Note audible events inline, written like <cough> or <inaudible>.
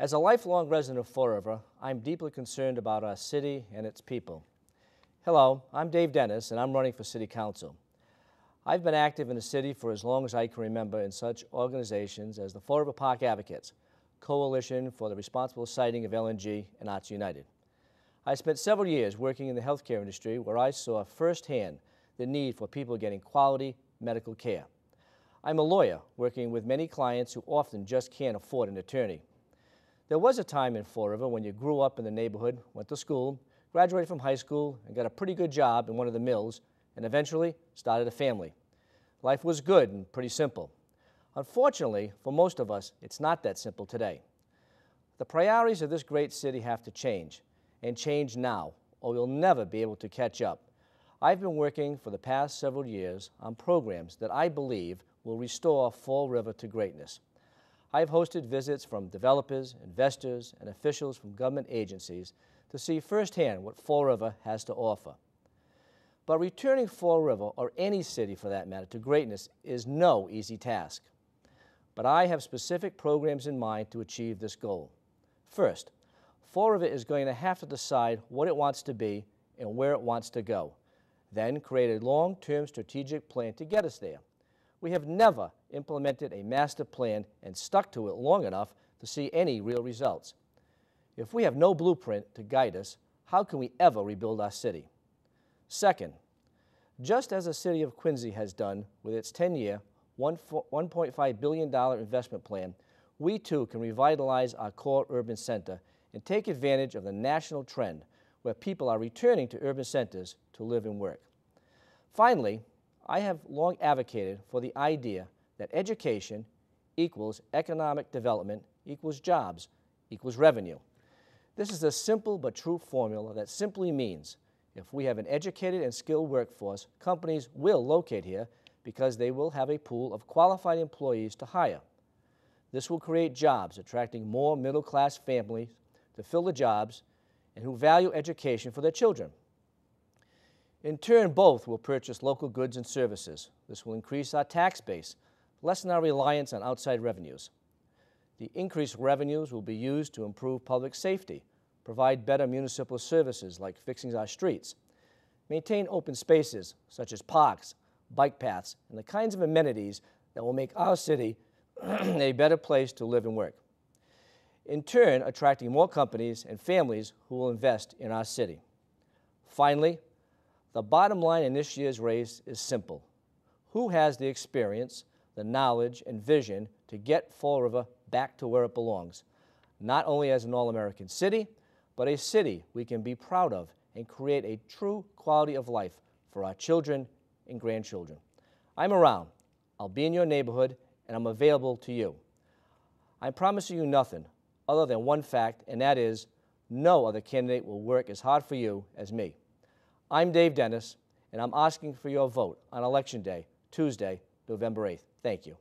As a lifelong resident of Fall River, I'm deeply concerned about our city and its people. Hello, I'm Dave Dennis, and I'm running for City Council. I've been active in the city for as long as I can remember in such organizations as the Fall River Park Advocates, Coalition for the Responsible Siting of LNG, and Arts United. I spent several years working in the healthcare industry where I saw firsthand the need for people getting quality medical care. I'm a lawyer working with many clients who often just can't afford an attorney. There was a time in Fall River when you grew up in the neighborhood, went to school, graduated from high school, and got a pretty good job in one of the mills, and eventually started a family. Life was good and pretty simple. Unfortunately, for most of us, it's not that simple today. The priorities of this great city have to change, and change now, or we'll never be able to catch up. I've been working for the past several years on programs that I believe will restore Fall River to greatness. I've hosted visits from developers, investors, and officials from government agencies to see firsthand what Fall River has to offer. But returning Fall River, or any city for that matter, to greatness is no easy task. But I have specific programs in mind to achieve this goal. First, Fall River is going to have to decide what it wants to be and where it wants to go, then create a long-term strategic plan to get us there. We have never implemented a master plan and stuck to it long enough to see any real results. If we have no blueprint to guide us, how can we ever rebuild our city? Second, just as the city of Quincy has done with its 10-year, $1.5 billion investment plan, we too can revitalize our core urban center and take advantage of the national trend where people are returning to urban centers to live and work. Finally, I have long advocated for the idea that education equals economic development equals jobs equals revenue. This is a simple but true formula that simply means if we have an educated and skilled workforce, companies will locate here because they will have a pool of qualified employees to hire. This will create jobs, attracting more middle-class families to fill the jobs and who value education for their children. In turn, both will purchase local goods and services. This will increase our tax base, lessen our reliance on outside revenues. The increased revenues will be used to improve public safety, provide better municipal services like fixing our streets, maintain open spaces such as parks, bike paths, and the kinds of amenities that will make our city <clears throat> a better place to live and work. In turn, attracting more companies and families who will invest in our city. Finally, the bottom line in this year's race is simple. Who has the experience, the knowledge, and vision to get Fall River back to where it belongs? Not only as an all-American city, but a city we can be proud of and create a true quality of life for our children and grandchildren. I'm around. I'll be in your neighborhood, and I'm available to you. I'm promising you nothing other than one fact, and that is no other candidate will work as hard for you as me. I'm Dave Dennis, and I'm asking for your vote on Election Day, Tuesday, November 8th. Thank you.